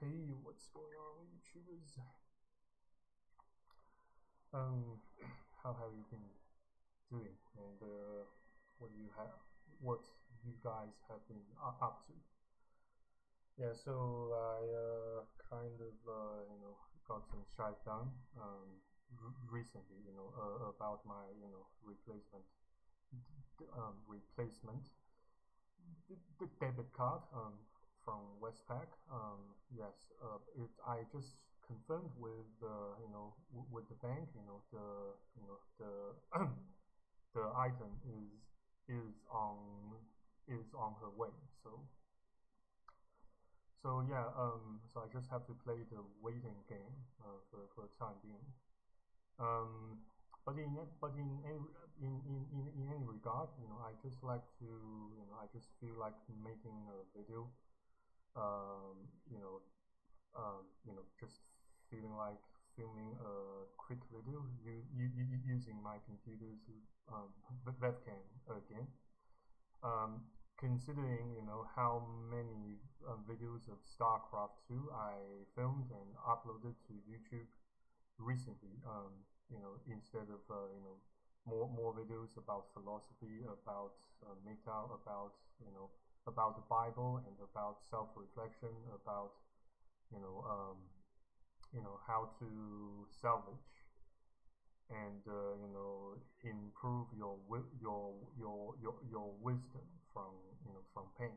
Hey, what's going on, YouTubers? Um, how have you been doing, and uh, what you have, what you guys have been up to? Yeah, so I uh, kind of uh, you know got some shit done um, recently, you know, uh, about my you know replacement um, replacement the debit card um, from Westpac. Um, yes, uh, it, I just confirmed with the you know with the bank. You know the you know the the item is is on is on her way. So so yeah. Um. So I just have to play the waiting game uh, for for the time being. Um. But in but in any in, in, in, in any regard, you know, I just like to you know I just feel like making a video um, you know, um, you know, just feeling like filming a quick video using my computer's um, webcam again. Um, considering you know how many um, videos of StarCraft 2 I filmed and uploaded to YouTube recently, um, you know, instead of uh, you know more more videos about philosophy, about uh, meta, about you know about the Bible and about self-reflection, about you know um, you know how to salvage and uh, you know improve your your your your your wisdom from you know from pain.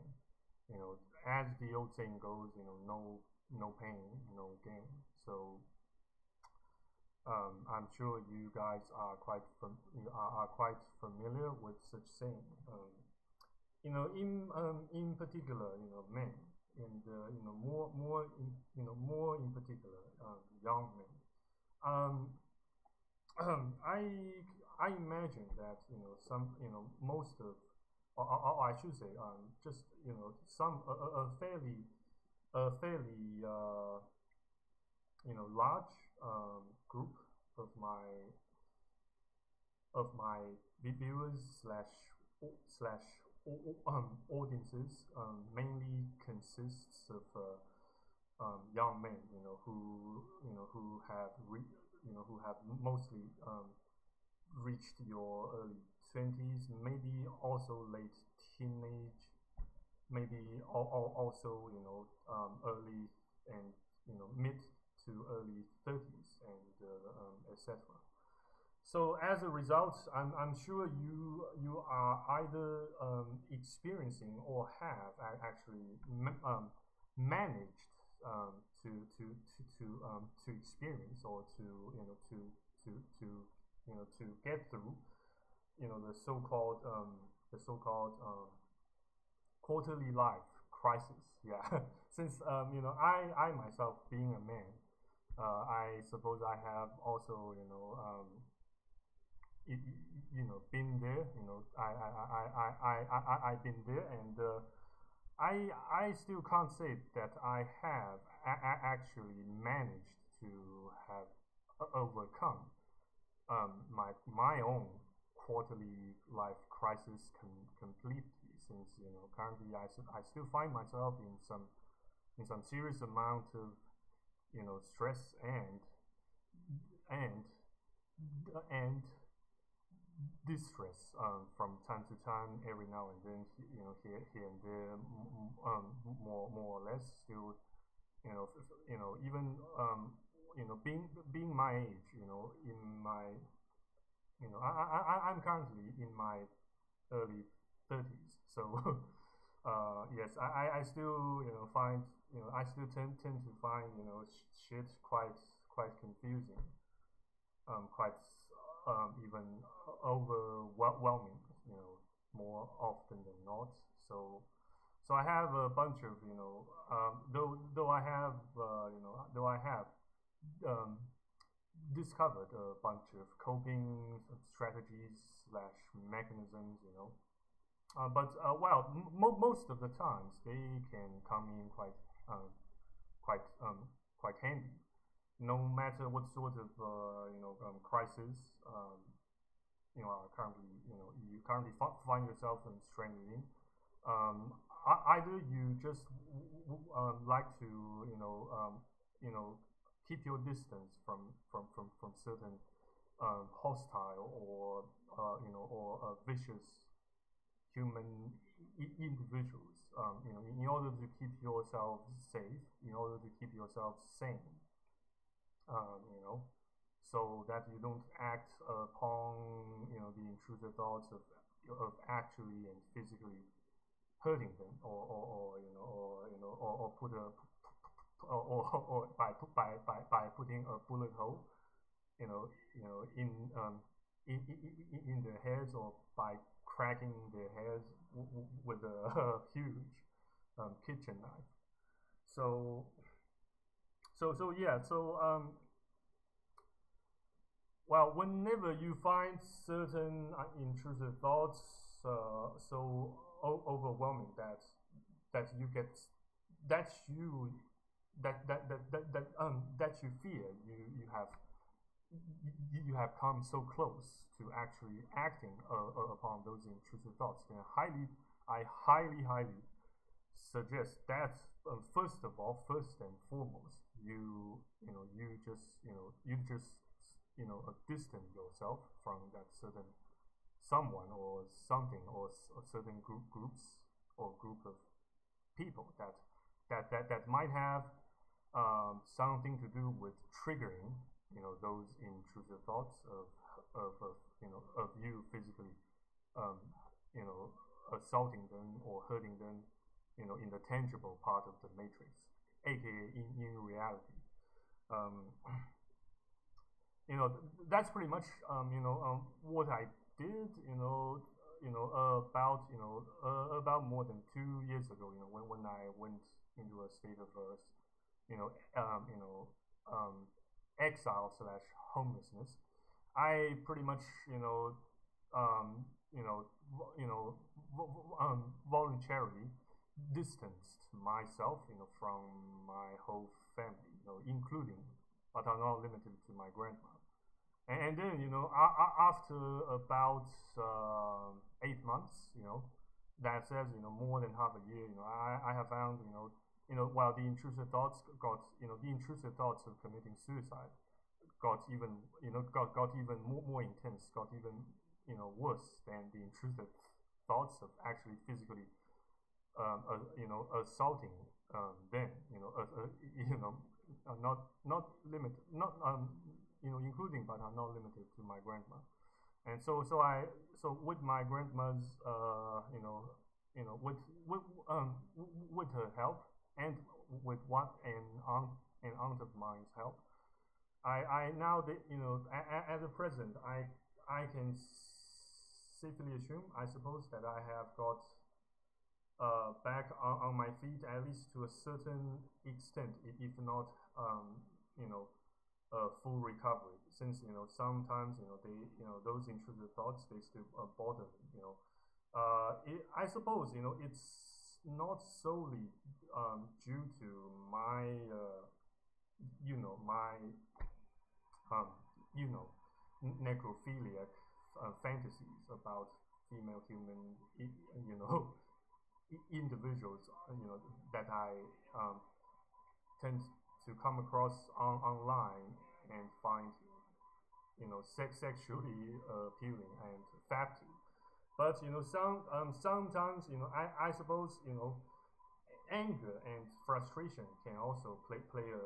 You know, as the old saying goes, you know, no no pain, no gain. So um, I'm sure you guys are quite are, are quite familiar with such saying. Um, you know, in um, in particular, you know, men, and uh, you know, more more in, you know more in particular, um, young men. Um, I I imagine that you know some you know most of, or, or I should say, um, just you know some a, a fairly a fairly uh, you know large um, group of my of my viewers slash slash um, audiences um, mainly consists of uh, um, young men, you know, who you know who have you know who have mostly um, reached your early twenties, maybe also late teenage, maybe also you know um, early and you know mid to early thirties and uh, um, etc. So as a result, I'm, I'm sure you you are either um, experiencing or have actually um, managed um, to to to to, um, to experience or to you know to to to you know to get through you know the so-called um, the so-called um, quarterly life crisis. Yeah, since you know I I myself being a man, uh, I suppose I have also you know you, know been there you know I I I I I I I've been there and uh, I I still can't say that I have actually managed to have overcome um, my my own quarterly life crisis com completely since you know currently I, I still find myself in some in some serious amount of you know stress and and and distress um, from time to time, every now and then, you know, here, here and there, um, more, more or less, still, you know, you know, even, um, you know, being, being my age, you know, in my, you know, I, I, I'm currently in my early 30s, so, uh, yes, I, I still, you know, find, you know, I still tend, tend to find, you know, shit quite, quite confusing, um, quite um, even overwhelming, you know, more often than not. So, so I have a bunch of, you know, um, though though I have, uh, you know, though I have um, discovered a bunch of coping strategies slash mechanisms, you know. Uh, but uh, well, most of the times they can come in quite um, quite um, quite handy no matter what sort of uh, you know um, crisis um, you know are currently you know you currently find yourself in stranded in. Um, either you just um, like to you know um, you know keep your distance from from from from certain um, hostile or uh, you know or uh, vicious human individuals you know in order to keep yourself safe in order to keep yourself sane um, you know so that you don't act upon you know the intrusive thoughts of of actually and physically hurting them or, or, or you know or you know or, or put a or, or, or by, by by by putting a bullet hole you know you know in um in, in, in their heads or by cracking their heads with a huge um, kitchen knife. So so so yeah so um well, whenever you find certain uh, intrusive thoughts uh, so overwhelming that that you get that you that that that that, that um that you fear you you have you have come so close to actually acting uh, upon those intrusive thoughts then highly i highly highly suggest that uh, first of all first and foremost you you know you just you know you just you know distance yourself from that certain someone or something or a certain group groups or group of people that that that, that might have um, something to do with triggering you know those intrusive thoughts of of, of you know of you physically um, you know assaulting them or hurting them you know in the tangible part of the matrix aka in, in reality um, you know that's pretty much um, you know um, what I did you know you know uh, about you know uh, about more than two years ago you know when, when I went into a state of uh, you know um, you know um, exile slash homelessness I pretty much you know um, you know you know um, voluntarily distanced myself you know from my whole family you know including but are not limited to my grandma. And, and then, you know, after about uh, eight months, you know, that says, you know, more than half a year, you know, I, I have found, you know, you know, while the intrusive thoughts got, you know, the intrusive thoughts of committing suicide got even, you know, got, got even more, more intense, got even, you know, worse than the intrusive thoughts of actually physically, um, uh, you know, assaulting um, them, you know, uh, uh, you know, not not limited, not um, you know, including but not limited to my grandma. And so, so I, so with my grandma's, uh, you know, you know, with with um with her help and with one and aunt and aunt of mine's help, I I now that you know at, at the present I I can safely assume I suppose that I have got uh, back on, on my feet at least to a certain extent, if not, um, you know, a full recovery. Since you know sometimes you know they you know those intrusive thoughts they still uh, bother me. You know, uh, it, I suppose you know it's not solely um, due to my uh, you know my um, you know necrophiliac uh, fantasies about female human you know individuals, uh, you know, that I um, tend to come across on, online and find, you know, sex sexually uh, appealing and fatty. But you know, some um, sometimes you know, I, I suppose you know, anger and frustration can also play play a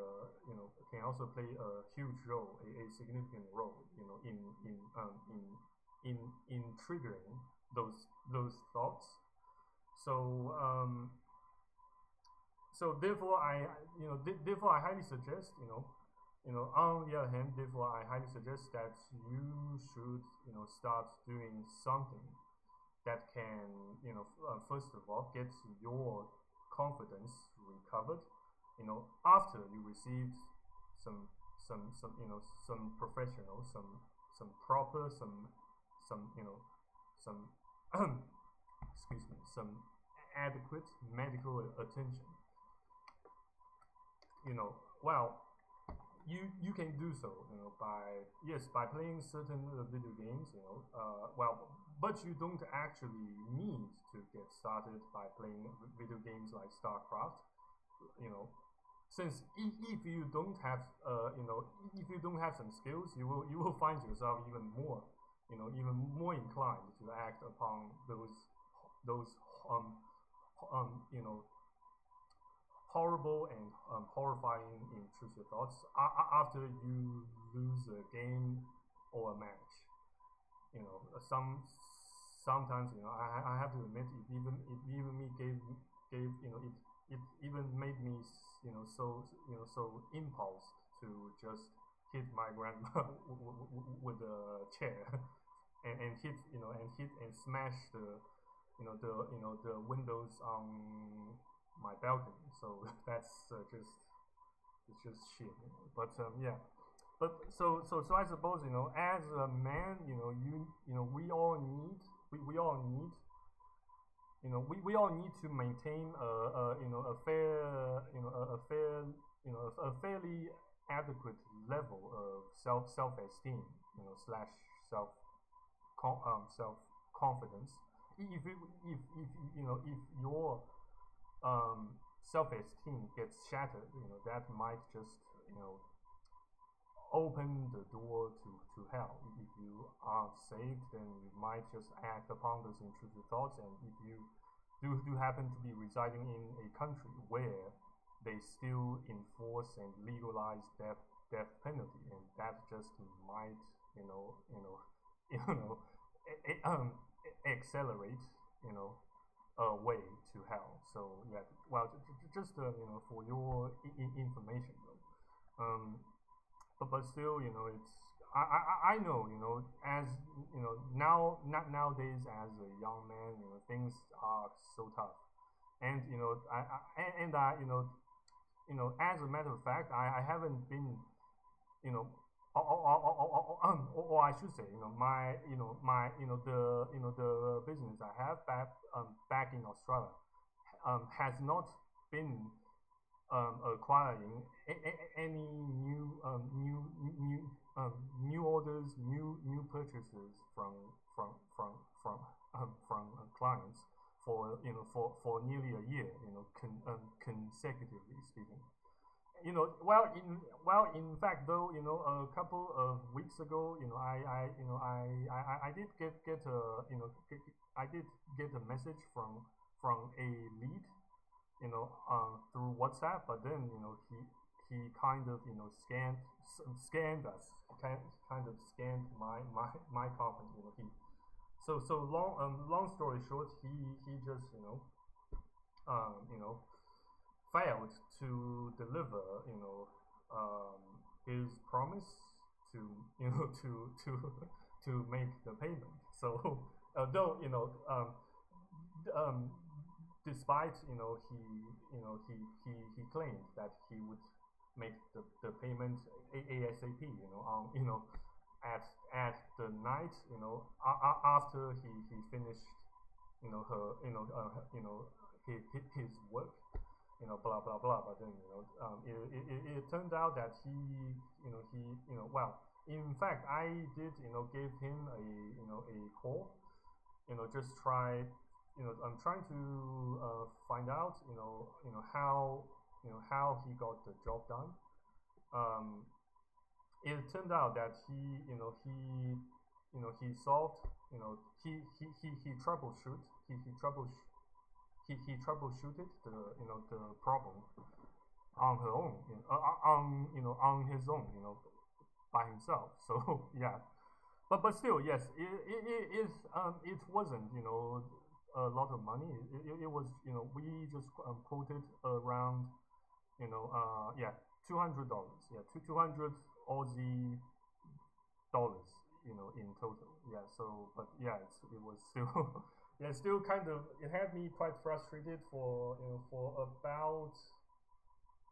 you know can also play a huge role, a, a significant role, you know, in in um, in in in triggering those those thoughts so um, so therefore I you know th therefore I highly suggest you know you know on the other hand therefore I highly suggest that you should you know start doing something that can you know uh, first of all get your confidence recovered you know after you received some some some you know some professional some some proper some some you know some excuse me some adequate medical attention. You know, well, you you can do so. You know, by yes, by playing certain video games. You know, uh, well, but you don't actually need to get started by playing video games like StarCraft. You know, since if, if you don't have uh, you know if you don't have some skills, you will you will find yourself even more you know even more inclined to act upon those those um, um you know horrible and um, horrifying intrusive thoughts after you lose a game or a match. You know, some sometimes you know I, I have to admit it even it even me gave gave you know it it even made me you know so you know so impulse to just hit my grandma with a chair and, and hit you know and hit and smash the you know the you know the windows on my balcony so that's uh, just it's just shit but um, yeah but so so so I suppose you know as a man you know you you know we all need we, we all need you know we, we all need to maintain a, a you know a fair you know a, a fair you know a, a, fairly adequate level of self self esteem you know slash self um, self confidence if it, if if you know if your um, self esteem gets shattered you know that might just you know open the door to, to hell. If you are saved, then you might just act upon those intrusive thoughts. And if you do, do happen to be residing in a country where they still enforce and legalize death death penalty, and that just might you know you know you know um, accelerate you know a way to hell. So yeah, well, just uh, you know for your information though. Um, but but still, you know, it's I, I, I know, you know, as you know, now not nowadays as a young man, you know, things are so tough, and you know, I, I and I, you know, you know, as a matter of fact, I, I haven't been, you know, or, or, or, or, I should say, you know, my, you know, my, you know, the, you know, the business I have back, um, back in Australia, um, has not been um, acquiring any new um, new new um, new orders, new new purchases from from from from um, from uh, clients for you know for, for nearly a year, you know, con, um, consecutively speaking. You know, well, in well, in fact, though, you know, a couple of weeks ago, you know, I, I you know, I, I, I did get get a you know, get, I did get a message from from a lead you know, um, through WhatsApp, but then, you know, he, he kind of, you know, scanned, scanned us, kind, kind of scanned my, my, my company, you know, he, so, so long, um, long story short, he, he just, you know, um, you know, failed to deliver, you know, um, his promise to, you know, to, to, to make the payment. So, although, you know, um, um, despite you know he you know he he he claimed that he would make the, the payment ASAP you know um you know at at the night you know after he he finished you know her you know uh, you know his, his work you know blah blah blah but then you know um it, it, it turned out that he you know he you know well in fact I did you know give him a you know a call you know just try you know, I'm trying to uh, find out, you know, you know how, you know, how he got the job done. Um, it turned out that he, you know, he, you know, he solved, you know, he he he, he troubleshoot, he he trouble, he he troubleshooted the, you know, the problem on her own, you know, uh, on you know, on his own, you know, by himself. So yeah, but but still, yes, it it, it is um it wasn't, you know a lot of money. It, it, it was, you know, we just um, quoted around, you know, uh, yeah, two hundred dollars. Yeah, two two hundred Aussie dollars. You know, in total. Yeah. So, but yeah, it was still, yeah, still kind of. It had me quite frustrated for you know for about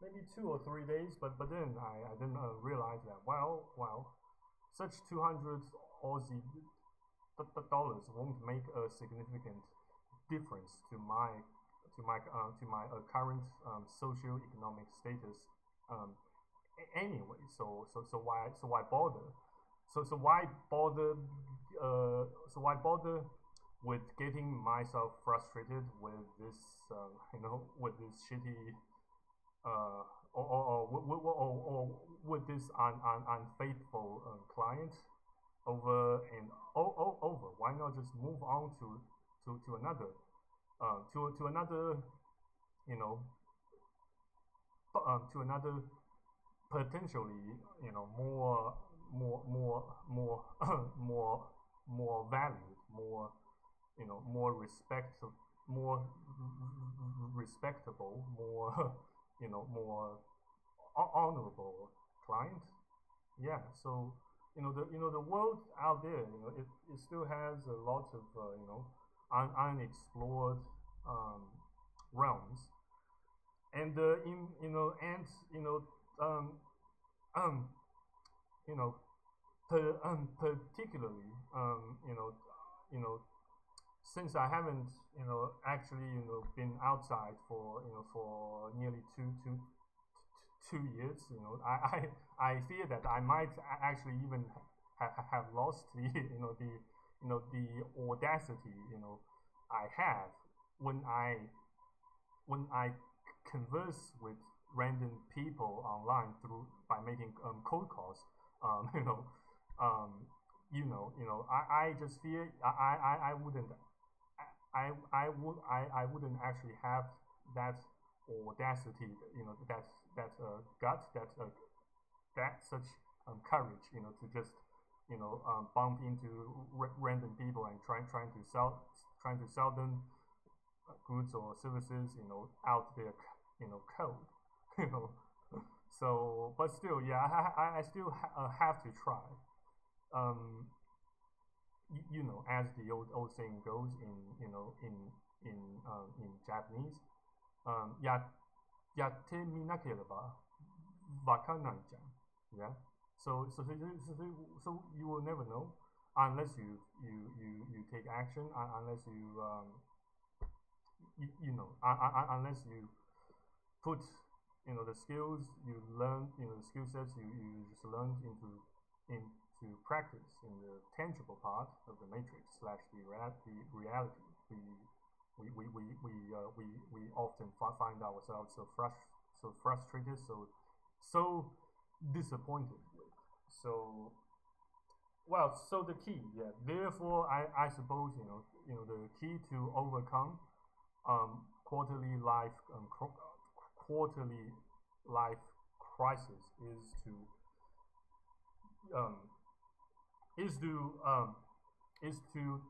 maybe two or three days. But but then I I didn't uh, realize that. Well, well, such two hundred Aussie dollars won't make a significant difference to my to my uh, to my uh, current um, socio-economic status um, anyway. So so so why so why bother? So so why bother uh, so why bother with getting myself frustrated with this, uh, you know, with this shitty, uh, or, or, or, or, with this un, un, unfaithful uh, client over and over. Why not just move on to to, to another, uh, to to another, you know, um, to another potentially, you know, more more more more more more valued, more you know, more respect, more respectable, more you know, more honorable client. Yeah, so you know the you know the world out there, you know, it, it still has a lot of uh, you know un unexplored um, realms, and uh, in you know and you know um, um you know per, um, particularly um, you know you know since I haven't you know actually you know been outside for you know for nearly two two two years you know I I, I fear that I might actually even ha have lost the you know the you know the audacity you know I have when I when I converse with random people online through by making um, cold calls um, you know um, you know you know I, I just fear I, I, I wouldn't I, I would I, I wouldn't actually have that audacity you know that that uh, gut that uh, that such um, courage you know to just you know um, bump into random people and trying trying to sell trying to sell them goods or services you know out their you know code you know. So but still yeah I, I, I still ha uh, have to try. Um you know, as the old old saying goes in you know in in uh, in Japanese, um, ya yatte minakereba wakanai-chan. Yeah. So so, so so so you will never know unless you you you, you take action unless you um, you, you know unless you put you know the skills you learn you know the skill sets you, you just learned into in into practice in the tangible part of the matrix slash the, reality we we we we we, uh, we, we often find ourselves so frust so frustrated so so disappointed so well, so the key, yeah. Therefore, I, I suppose you know you know the key to overcome um, quarterly life um, quarterly life crisis is to um, is to um, is to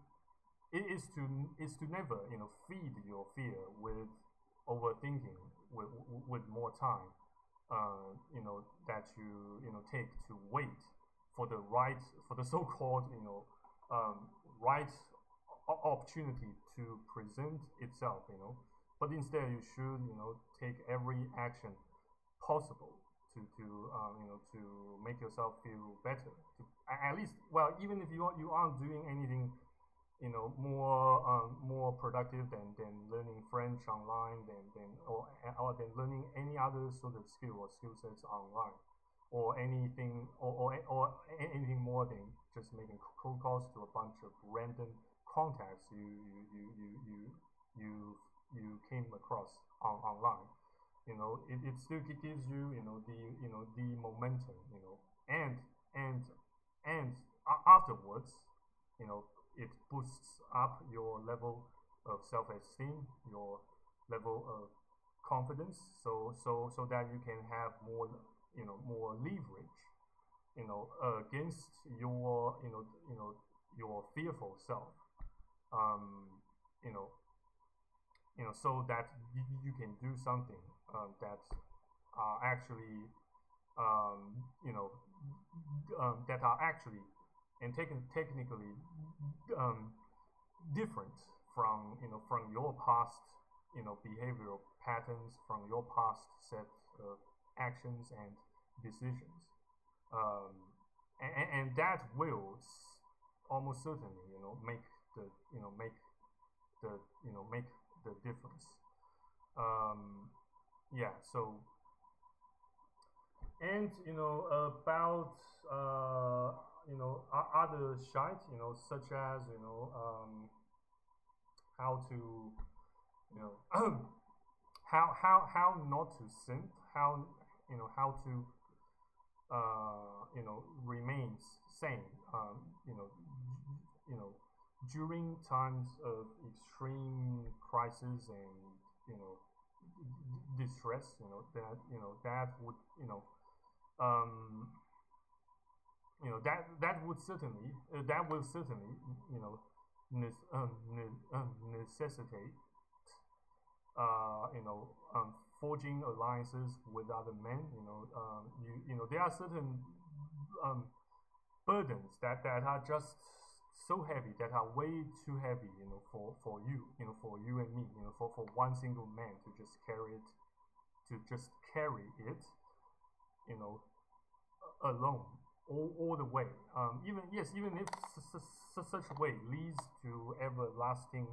is to is to never you know feed your fear with overthinking with with more time uh, you know that you you know take to wait for the right for the so-called you know um, right opportunity to present itself you know. But instead you should you know take every action possible to to um, you know to make yourself feel better to at least well even if you are, you aren't doing anything you know more um, more productive than, than learning French online than, than or, or than learning any other sort of skill or skill sets online or anything or, or, or anything more than just making cold calls to a bunch of random contacts you you you you you you, you came across on, online you know it, it still gives you you know the you know the momentum you know and and and afterwards you know it boosts up your level of self-esteem your level of confidence so so so that you can have more you know more leverage you know against your you know you know your fearful self um you know you know so that you can do something um, that are actually um, you know um, that are actually and taken technically um, different from you know from your past you know behavioral patterns from your past set of actions and decisions. Um, and, and that will almost certainly, you know, make the, you know, make the, you know, make the difference. Um, yeah, so, and, you know, about, uh, you know other shite you know such as you know um, how to you know how how how not to sin how you know how to uh, you know remain sane um, you know you know during times of extreme crisis and you know distress you know that you know that would you know um, you know that that would certainly uh, that will certainly you know ne um, ne um, necessitate uh, you know um, forging alliances with other men you know um, you you know there are certain um, burdens that that are just so heavy that are way too heavy you know for for you you know for you and me you know for for one single man to just carry it to just carry it you know alone all, all the way. Um, even yes, even if such way leads to everlasting,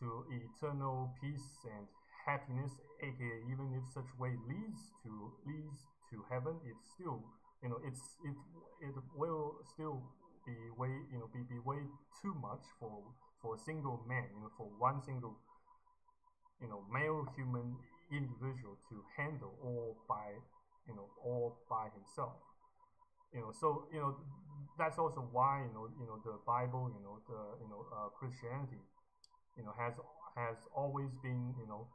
to eternal peace and happiness, aka even if such way leads to leads to heaven, it's still you know it's it it will still be way you know be, be way too much for for a single man you know for one single you know male human individual to handle all by you know all by himself you know so you know that's also why you know you know the bible you know the you know uh, christianity you know has has always been you know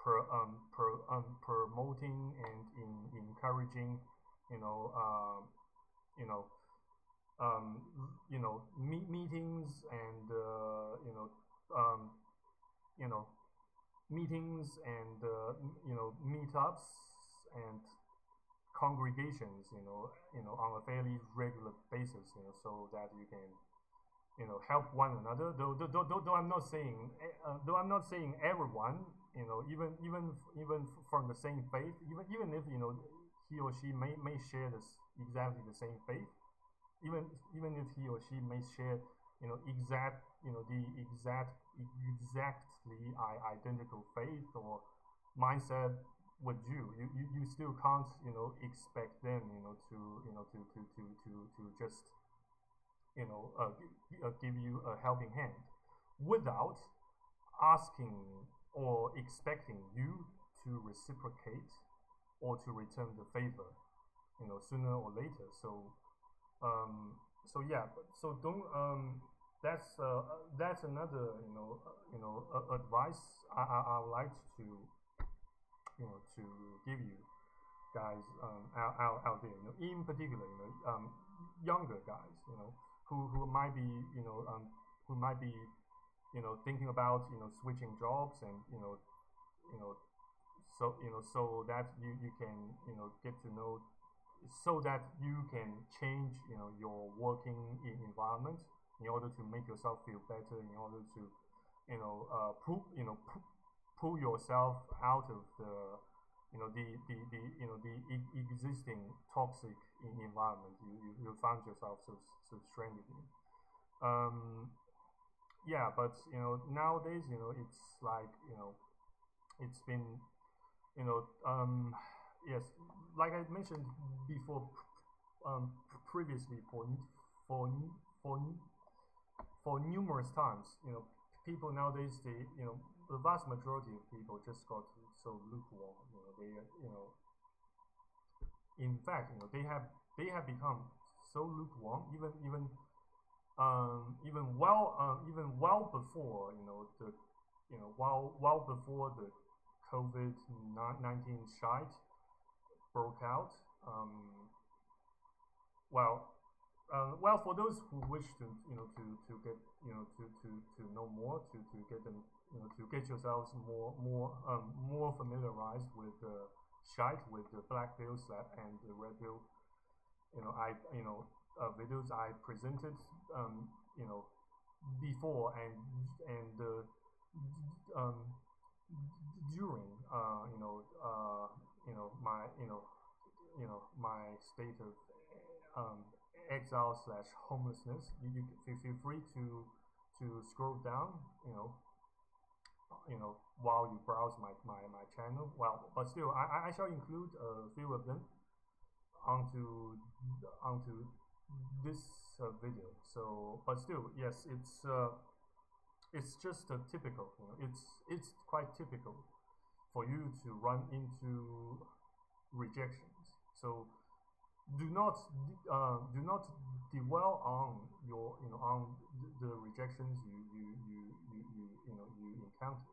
per, um, per, um, promoting and in encouraging you know um, you know um, you know meet meetings and uh, you know um, you know meetings and uh, you know meetups and congregations, you know, you know, on a fairly regular basis, you know, so that you can, you know, help one another. Though, though, though, though I'm not saying, uh, though I'm not saying everyone, you know, even, even, even from the same faith, even, even if you know, he or she may may share this exactly the same faith, even, even if he or she may share, you know, exact, you know, the exact, exactly identical faith or mindset with you, you, you, you still can't, you know, expect them, you know, to, you know, to, to, to, to, to just, you know, uh, uh, give you a helping hand without asking or expecting you to reciprocate or to return the favor, you know, sooner or later. So, um, so yeah, so don't, um, that's, uh, that's another, you know, uh, you know, uh, advice I, I, I would like to you know to give you guys um, out, out, out there, you know, in particular, you know, um, younger guys, you know, who, who might be, you know, um, who might be, you know, thinking about, you know, switching jobs and, you know, you know, so, you know, so that you, you can, you know, get to know, so that you can change, you know, your working environment in order to make yourself feel better, in order to, you know, uh, prove, you know, pull yourself out of the you know the the, the you know the existing toxic environment. You, you, you found yourself so so stranded in um yeah but you know nowadays you know it's like you know it's been you know um yes like i mentioned before um previously for for for for numerous times you know people nowadays they you know the vast majority of people just got so lukewarm. You know, they you know, in fact, you know, they have they have become so lukewarm, even even um, even well um, even well before you know the you know while well before the COVID nineteen shite broke out. Um, well, uh, well, for those who wish to, you know, to, to get, you know, to, to, to know more, to, to get them you know, to get yourselves more more um, more familiarized with the shite, with the black pill slap and the red pill. You know, I you know uh, videos I presented um, you know before and and uh, um, during uh, you know uh, you know my you know you know my state of um, exile slash homelessness. You, you feel free to to scroll down. You know you know, while you browse my, my, my channel. Well, but still, I, I shall include a few of them onto onto this uh, video. So, but still, yes, it's uh, it's just a typical. You know, it's it's quite typical for you to run into rejections. So, do not uh, do not dwell on your you know on the, rejections you you, you you you you know you encounter,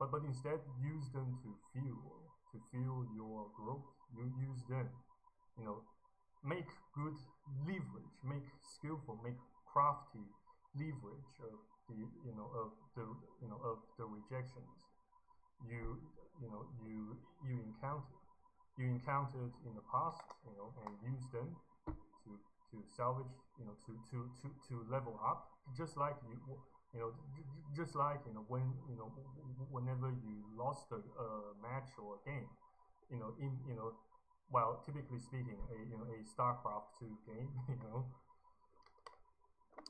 but but instead use them to fuel to fuel your growth. You use them, you know, make good leverage, make skillful, make crafty leverage of the you know of the you know of the rejections you you know you you encounter you encountered in the past you know and use them to to salvage you know to to to to level up just like you you know just like you know when you know whenever you lost a, a match or a game you know in you know well, typically speaking, a you know a StarCraft two game, you know.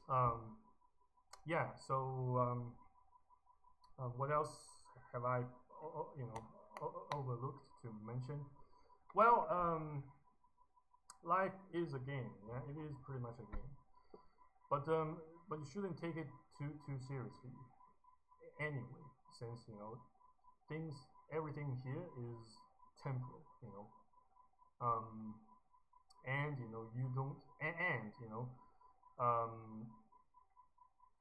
Um, yeah. So um, uh, what else have I you know overlooked to mention? Well, um, life is a game. Yeah, it is pretty much a game. But um, but you shouldn't take it too too seriously. Anyway, since you know things, everything here is temporal. You know, um, and you know you don't and, and you know um,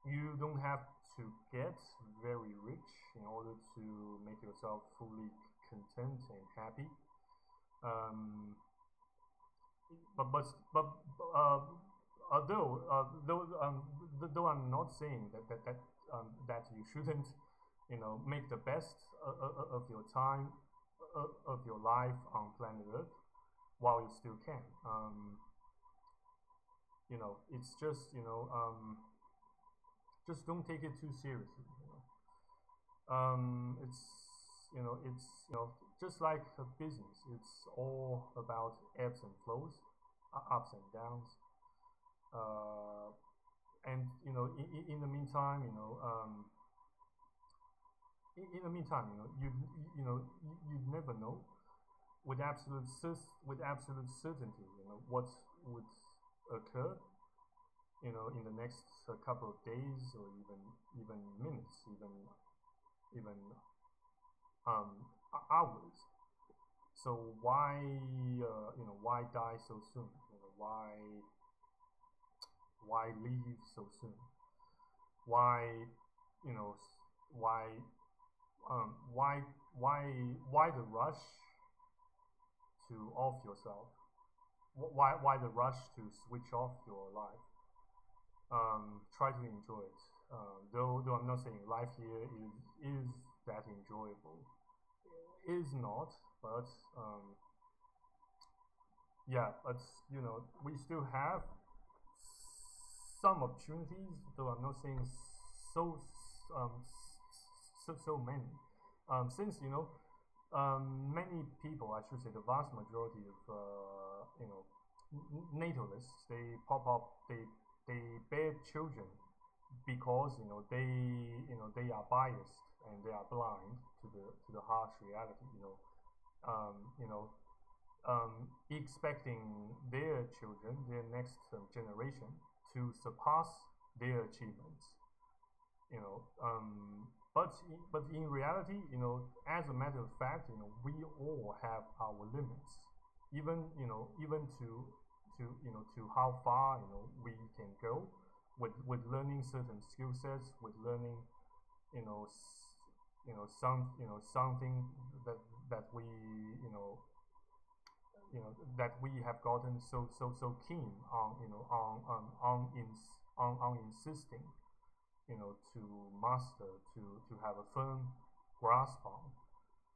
you don't have to get very rich in order to make yourself fully content and happy um, but but but uh, although uh, though um, though I'm not saying that that that um, that you shouldn't you know make the best uh, uh of your time uh, of your life on planet Earth while you still can. Um, you know, it's just you know, um, just don't take it too seriously. You know, um, it's you know, it's you know, just like a business. It's all about ebbs and flows, ups and downs. Uh, and you know, in, in the meantime, you know, um, in, in the meantime, you know, you you know, you, you never know with absolute with absolute certainty, you know, what would occur, you know, in the next uh, couple of days or even even minutes, even even um, hours. So why uh, you know why die so soon? You know why why leave so soon? Why you know why um, why why why the rush to off yourself? Why, why the rush to switch off your life? Um, try to enjoy it. Uh, though, though I'm not saying life here is is that enjoyable. It is not, but um, yeah, but you know, we still have some opportunities. Though I'm not saying so um, so so many. Um, since you know um, many people, I should say, the vast majority of uh, you know natalists, they pop up, they they bear children because you know they you know they are biased and they are blind to the to the harsh reality. You know, um, you know, um, expecting their children, their next um, generation, to surpass their achievements. You know, um, but in, but in reality, you know, as a matter of fact, you know, we all have our limits. Even you know, even to to you know to how far you know we can go with with learning certain skill sets, with learning, you know, you know some you know something that that we you know you know that we have gotten so so so keen on you know on on on ins on, on insisting you know, to master, to, to have a firm grasp on.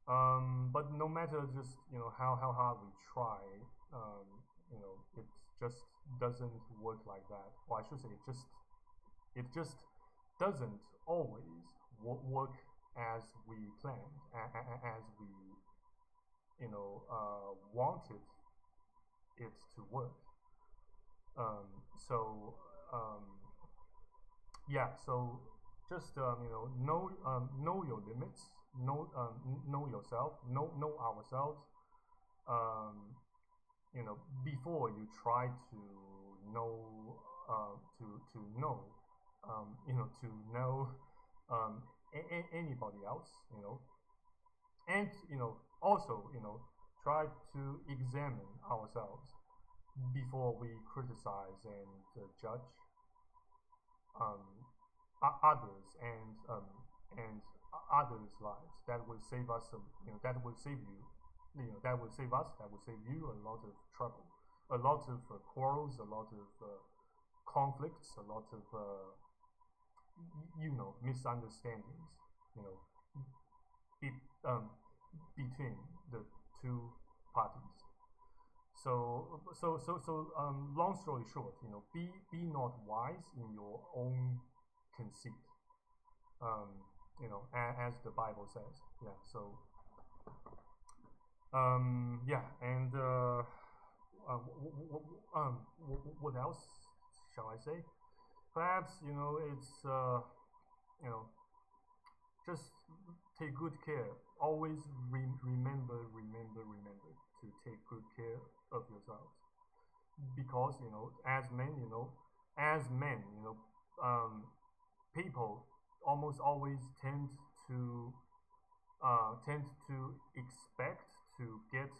Um, but no matter just, you know, how, how hard we try, um, you know, it just doesn't work like that. Or I should say, it just, it just doesn't always work as we planned, as we, you know, uh, wanted it to work. Um, so, um, yeah, so just um, you know know um, know your limits, know um, know yourself, know know ourselves. Um, you know before you try to know uh, to to know, um, you know, to know um, anybody else, you know, and you know, also, you know, try to examine ourselves before we criticize and uh, judge um, others and um, and others' lives. That will save us, you know, that will save you, you know, that will save us. That will save you a lot of trouble, a lot of uh, quarrels, a lot of uh, conflicts, a lot of uh, you know misunderstandings. You know, be, um, between the two parties. So, so, so, so, um, long story short, you know, be, be not wise in your own conceit. Um, you know, as the Bible says. Yeah. So, um, yeah, and uh, uh, um, what else shall I say? Perhaps you know it's uh, you know just take good care. Always re remember, remember, remember to take good care of yourselves. Because, you know, as men, you know, as men, you know, um, people almost always tend to uh, tend to expect to get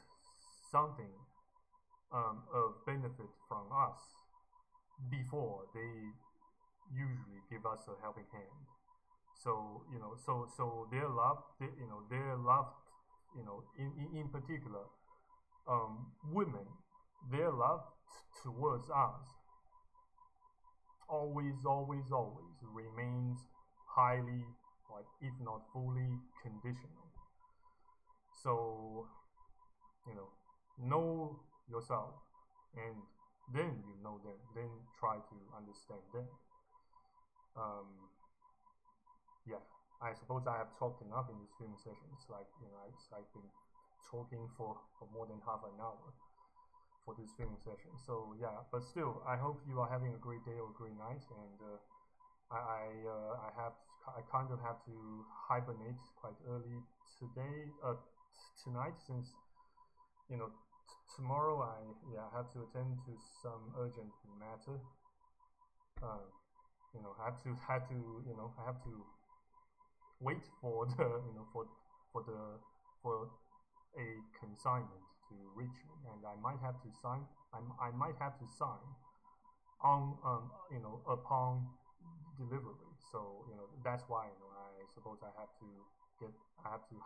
something um, of benefit from us before they usually give us a helping hand. So you know, so so their love, they, you know, their love, you know, in in, in particular, um, women, their love towards us always, always, always remains highly, like if not fully conditional. So, you know, know yourself, and then you know them. Then try to understand them. Um, yeah, I suppose I have talked enough in this film session. It's like you know, it's like been talking for, for more than half an hour for this filming session. So yeah, but still, I hope you are having a great day or a great night. And uh, I I, uh, I have I kind of have to hibernate quite early today uh tonight since you know tomorrow I yeah I have to attend to some urgent matter. Uh, you know I have to have to you know I have to wait for the you know for for the for a consignment to reach me, and I might have to sign. I, I might have to sign on um, you know upon delivery. So you know that's why you know I suppose I have to get I have to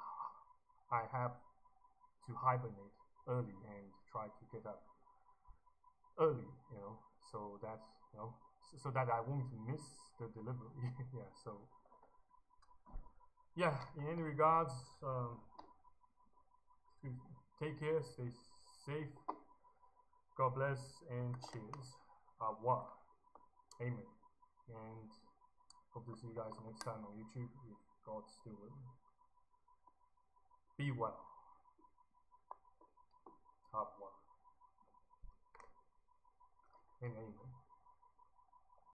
I have to hibernate early and try to get up early. You know so that's you know so, so that I won't miss the delivery. yeah. So yeah. In any regards. Um, Take care, stay safe. God bless and cheers. Revoir. Amen. And hope to see you guys next time on YouTube if God's still me. Be well. Au revoir. And amen.